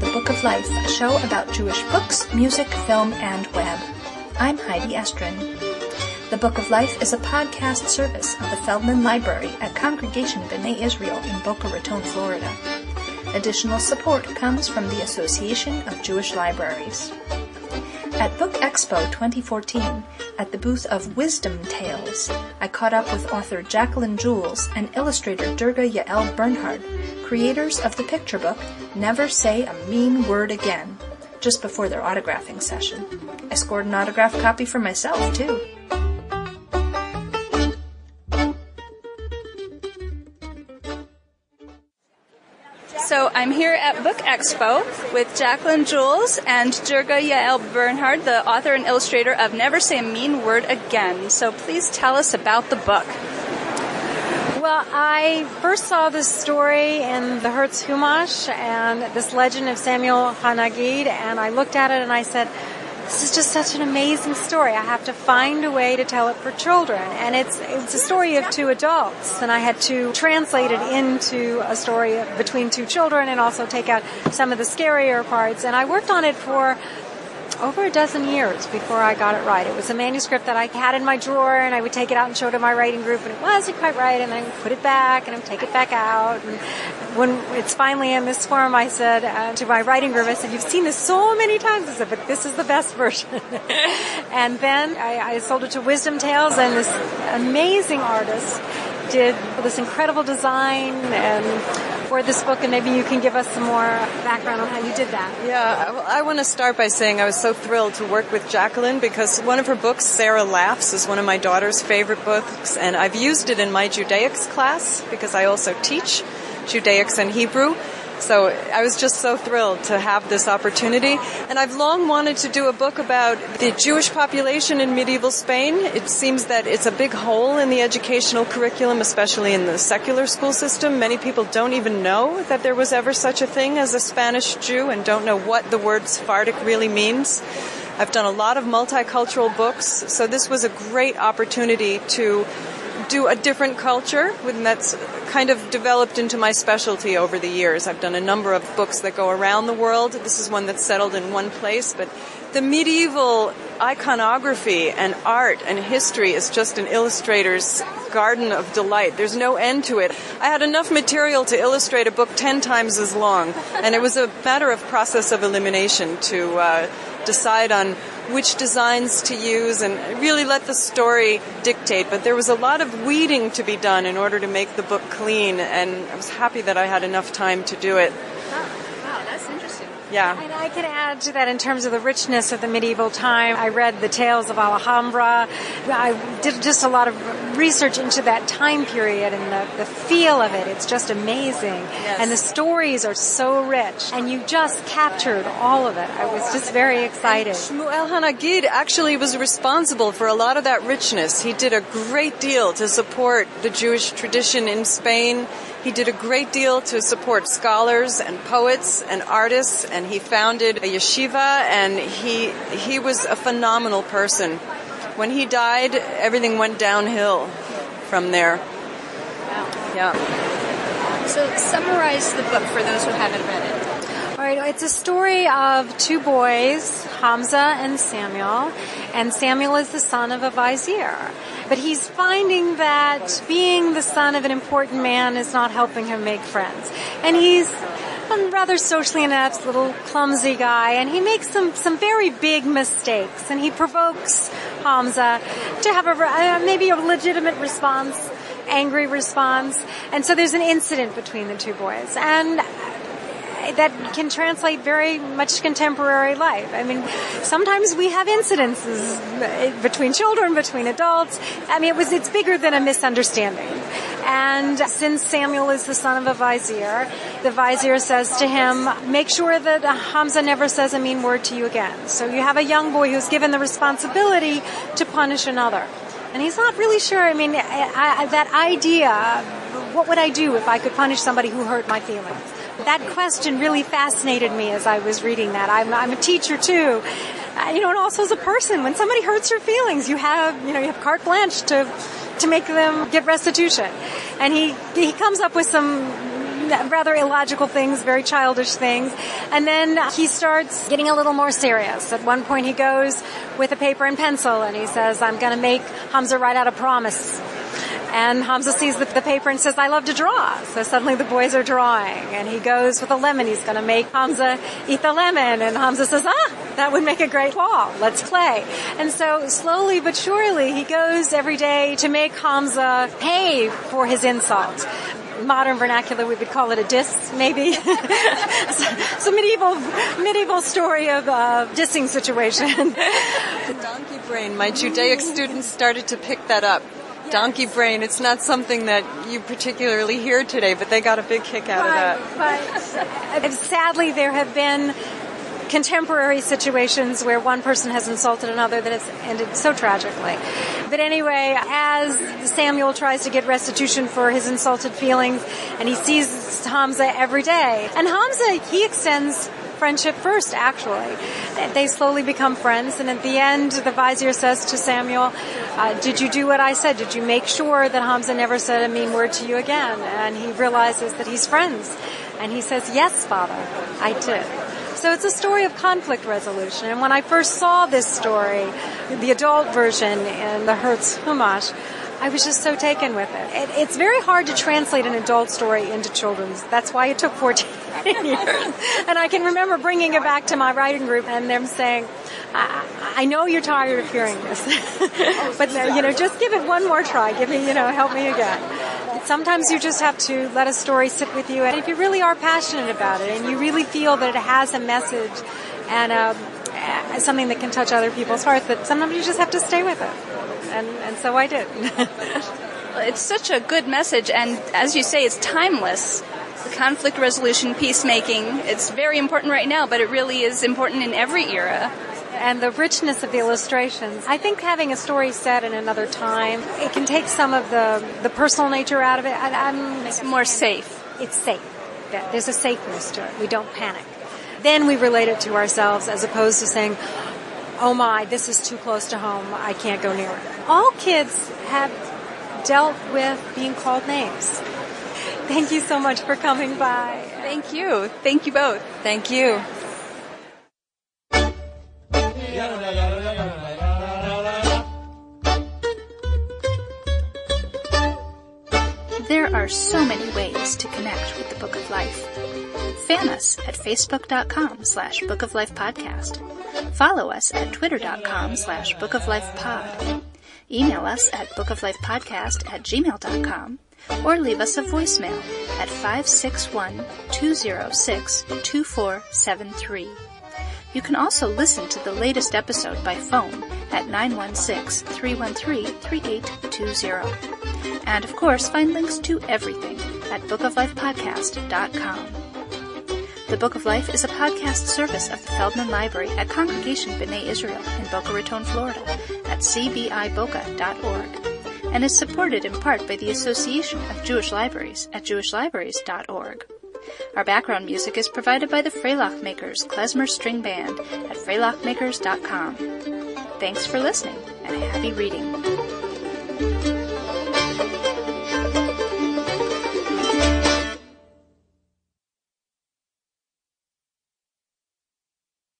The Book of Life, a show about Jewish books, music, film, and web. I'm Heidi Estrin. The Book of Life is a podcast service of the Feldman Library at Congregation B'nai Israel in Boca Raton, Florida. Additional support comes from the Association of Jewish Libraries. At Book Expo 2014, at the booth of Wisdom Tales, I caught up with author Jacqueline Jules and illustrator Durga Yael Bernhard, creators of the picture book Never Say a Mean Word Again, just before their autographing session. I scored an autographed copy for myself, too. So I'm here at Book Expo with Jacqueline Jules and Durga Yael Bernhard, the author and illustrator of Never Say a Mean Word Again. So please tell us about the book. Well, I first saw this story in the Hertz Humash and this legend of Samuel Hanagid, and I looked at it and I said, this is just such an amazing story. I have to find a way to tell it for children. And it's, it's a story of two adults. And I had to translate it into a story between two children and also take out some of the scarier parts. And I worked on it for over a dozen years before I got it right. It was a manuscript that I had in my drawer and I would take it out and show it to my writing group and it wasn't quite right and then I put it back and I would take it back out. And when it's finally in this form, I said uh, to my writing group, I said, you've seen this so many times. I said, but this is the best version. and then I, I sold it to Wisdom Tales and this amazing artist did this incredible design and for this book, and maybe you can give us some more background on how you did that. Yeah, I want to start by saying I was so thrilled to work with Jacqueline because one of her books, Sarah Laughs, is one of my daughter's favorite books, and I've used it in my Judaics class because I also teach Judaics and Hebrew. So I was just so thrilled to have this opportunity. And I've long wanted to do a book about the Jewish population in medieval Spain. It seems that it's a big hole in the educational curriculum, especially in the secular school system. Many people don't even know that there was ever such a thing as a Spanish Jew and don't know what the word Sephardic really means. I've done a lot of multicultural books, so this was a great opportunity to do a different culture, and that's kind of developed into my specialty over the years. I've done a number of books that go around the world. This is one that's settled in one place, but the medieval iconography and art and history is just an illustrator's garden of delight. There's no end to it. I had enough material to illustrate a book ten times as long, and it was a matter of process of elimination to uh, decide on which designs to use and really let the story dictate. But there was a lot of weeding to be done in order to make the book clean, and I was happy that I had enough time to do it. Yeah. And I can add to that in terms of the richness of the medieval time. I read the tales of Alhambra. I did just a lot of research into that time period and the, the feel of it. It's just amazing. Yes. And the stories are so rich. And you just captured all of it. I was just very excited. Shmuel Hanagid actually was responsible for a lot of that richness. He did a great deal to support the Jewish tradition in Spain. He did a great deal to support scholars and poets and artists, and he founded a yeshiva, and he he was a phenomenal person. When he died, everything went downhill from there. Yeah. So summarize the book for those who haven't read it. All right, it's a story of two boys, Hamza and Samuel, and Samuel is the son of a vizier. But he's finding that being the son of an important man is not helping him make friends. And he's a rather socially inept, little clumsy guy, and he makes some, some very big mistakes, and he provokes Hamza to have a, uh, maybe a legitimate response, angry response, and so there's an incident between the two boys. And that can translate very much contemporary life. I mean, sometimes we have incidences between children, between adults. I mean, it was, it's bigger than a misunderstanding. And since Samuel is the son of a vizier, the vizier says to him, make sure that Hamza never says a mean word to you again. So you have a young boy who's given the responsibility to punish another. And he's not really sure. I mean, I, I, that idea, what would I do if I could punish somebody who hurt my feelings? That question really fascinated me as I was reading that. I'm, I'm a teacher too. Uh, you know, and also as a person, when somebody hurts your feelings, you have, you know, you have carte blanche to, to make them get restitution. And he, he comes up with some rather illogical things, very childish things. And then he starts getting a little more serious. At one point he goes with a paper and pencil and he says, I'm going to make Hamza write out a promise. And Hamza sees the, the, paper and says, I love to draw. So suddenly the boys are drawing. And he goes with a lemon. He's going to make Hamza eat the lemon. And Hamza says, ah, that would make a great wall. Let's play. And so slowly but surely he goes every day to make Hamza pay for his insult modern vernacular, we would call it a diss, maybe. it's a medieval, medieval story of a dissing situation. The donkey brain. My Judaic students started to pick that up donkey brain. It's not something that you particularly hear today, but they got a big kick out of that. But sadly, there have been contemporary situations where one person has insulted another that has ended so tragically. But anyway, as Samuel tries to get restitution for his insulted feelings, and he sees Hamza every day, and Hamza, he extends friendship first, actually. They slowly become friends, and at the end, the vizier says to Samuel, uh, Did you do what I said? Did you make sure that Hamza never said a mean word to you again? And he realizes that he's friends. And he says, Yes, father, I did. So it's a story of conflict resolution. And when I first saw this story, the adult version in the Hertz Humash, I was just so taken with it. it. It's very hard to translate an adult story into children's. That's why it took 14 years. And I can remember bringing it back to my writing group and them saying, I, I know you're tired of hearing this, but uh, you know, just give it one more try. Give me, you know, help me again. Sometimes you just have to let a story sit with you, and if you really are passionate about it, and you really feel that it has a message and something that can touch other people's hearts, that sometimes you just have to stay with it and, and so I did. it's such a good message, and as you say, it's timeless. Conflict resolution, peacemaking, it's very important right now, but it really is important in every era and the richness of the illustrations. I think having a story set in another time, it can take some of the, the personal nature out of it. I, it's more safe. It's safe. There's a safeness to it. We don't panic. Then we relate it to ourselves as opposed to saying, oh my, this is too close to home, I can't go near it. All kids have dealt with being called names. Thank you so much for coming by. Thank you. Thank you both. Thank you. There are so many ways to connect with the Book of Life. Fan us at facebook.com slash Book of Life Podcast. Follow us at twitter.com slash Book of Life Pod. Email us at bookoflifepodcast at gmail.com or leave us a voicemail at 561-206-2473. You can also listen to the latest episode by phone at 916-313-3820. And of course, find links to everything at bookoflifepodcast.com. The Book of Life is a podcast service of the Feldman Library at Congregation B'nai Israel in Boca Raton, Florida at cbiboca.org and is supported in part by the Association of Jewish Libraries at jewishlibraries.org. Our background music is provided by the Freilach Makers Klezmer String Band at freilachmakers.com. Thanks for listening and happy reading.